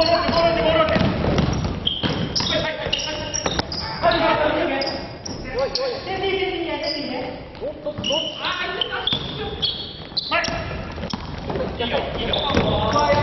はいよ。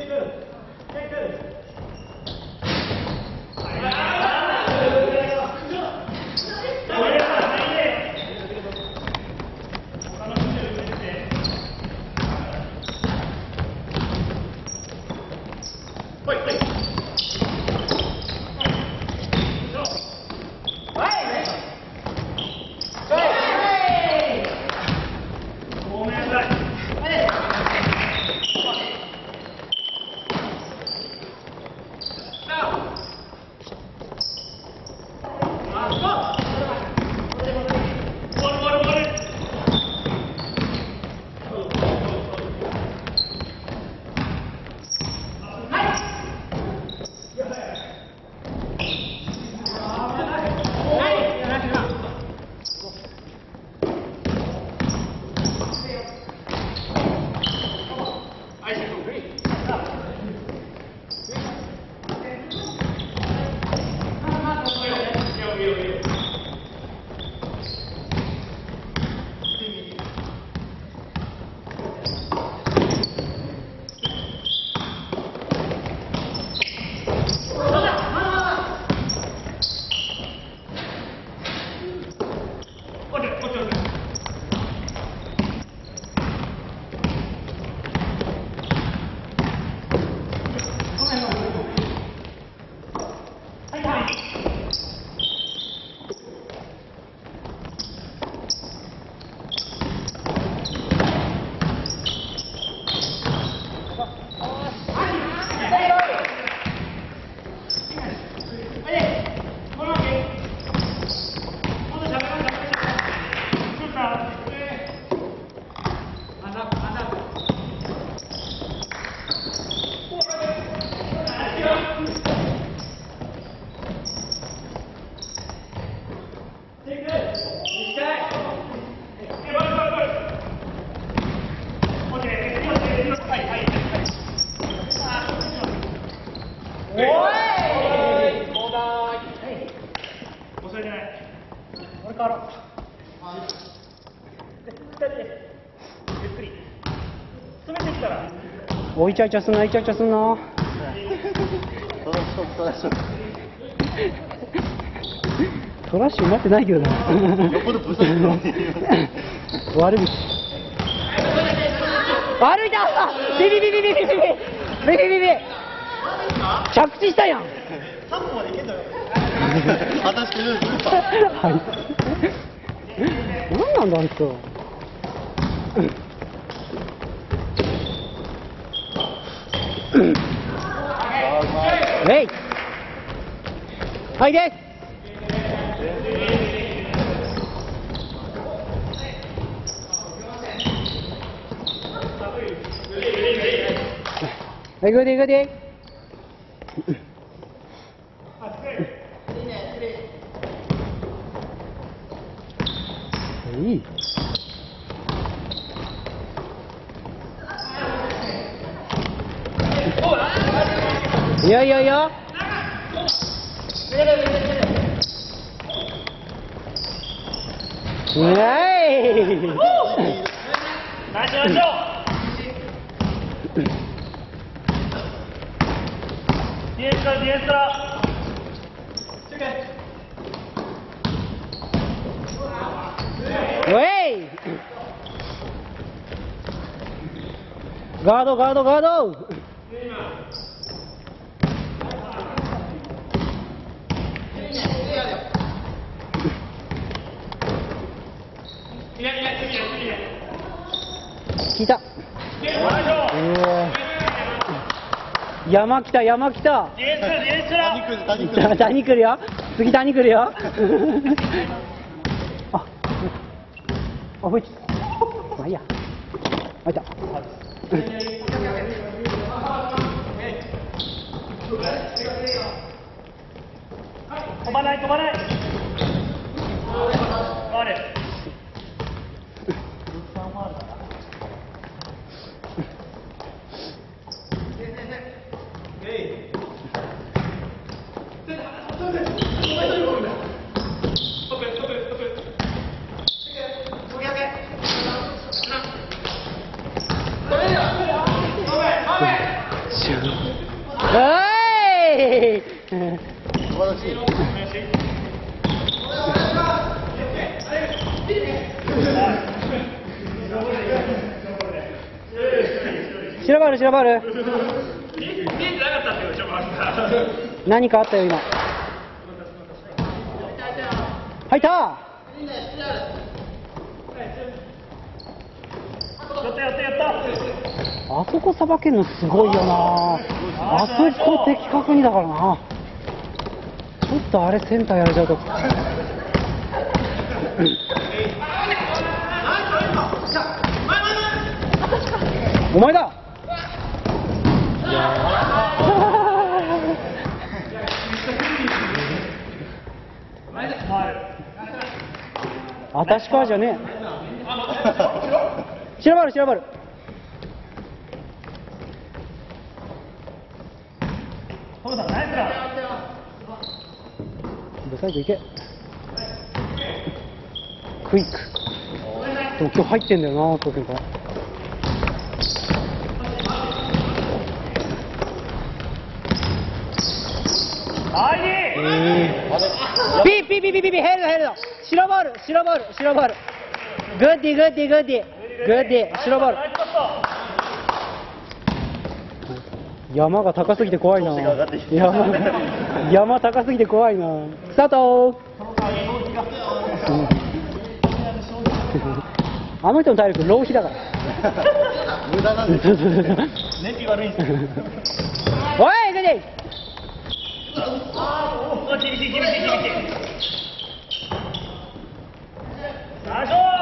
这个，这个。おいちゃいちゃすんな、いちゃいちゃすんな。トラッシュになってないけどな。よっぽどブサイクなのに悪口。歩いたビビビビビビビビビビビビ着地したやん3本までいけんだよ私ルールはい何なんだあいつは哎，快点！哎，快点，快点！哎。有有有！来！来来来！喂！来接球！接球接球！这个！喂！guard 度ド来た。山来た山来た谷来るよ。次谷来るよ。あ。あほいまあいいや。あいた。飛ばない飛ばない白バル白バル。何かあったよ今。入ったやったやった。あそこさばけるのすごいよな。あそこ的確にだからな。ちょっとあれセンターやられちゃうと。お前だ。あたしかじゃねえ。白バル白バルトムさんナイスだブサイド行け。クイック。でも今日入ってんだよな当然から。はい。ピーピーピーピーピーピー held held。白ボール白ボール白ボール。 good D good D good D。good D 白ボールナイスショット山が高すぎて怖いな。山山高すぎて怖いな。スタート。うん。あの人の体力浪費だから。無駄なんですそうそうそうそう燃費悪いんですよ おいグッディお厳しい厳しい厳しい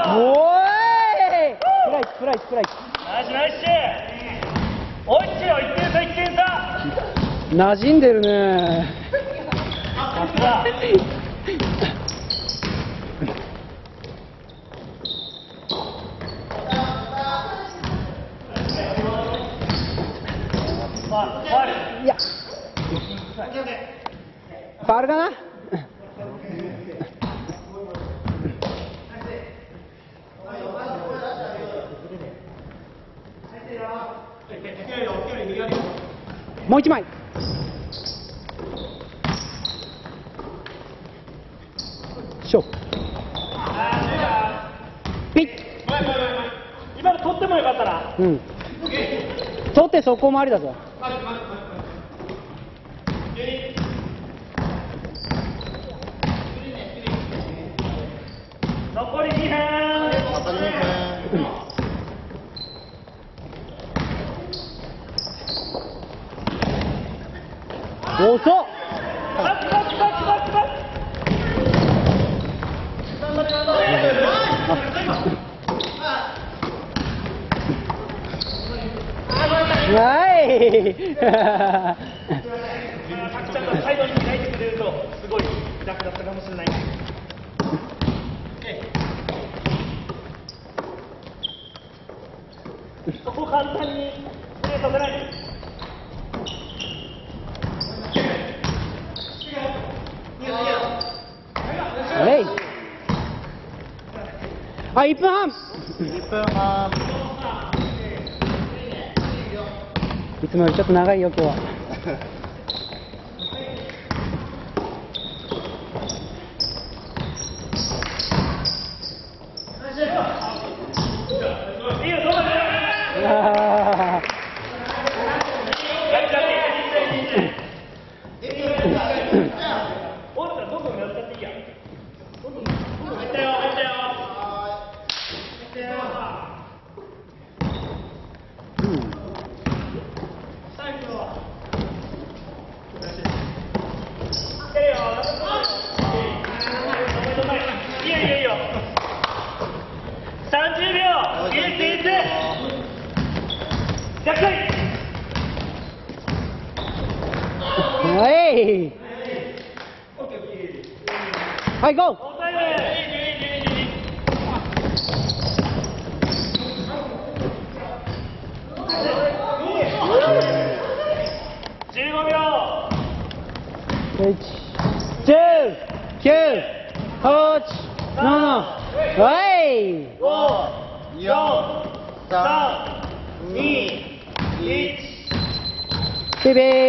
おーいプライチプライチプライチナイスナイスおいっちよ1点差1点差。馴染んでるね。さすが。ファウルファウルいや。ファウルかなもう一枚。しょピッ。今の取ってもよかったな。うん。取って速攻回りだぞ。残り2分当たり前遅っ。はい。たくちゃんがサイドに開いてくれるとすごい楽だったかもしれないそこ簡単にプレーさせないあ、1分半1分半いつもよりちょっと長いよ、今日は。いいよどうぞあやっちゃっておったらどんどんやっちゃっていいやどんどんどんどん入ったよ入ったよいいよいいよいいよいいよ30秒入れていって逆転ーはいはい、ゴー抑え15秒1、10、9、8、7、はい5、4、3、2、1ビビー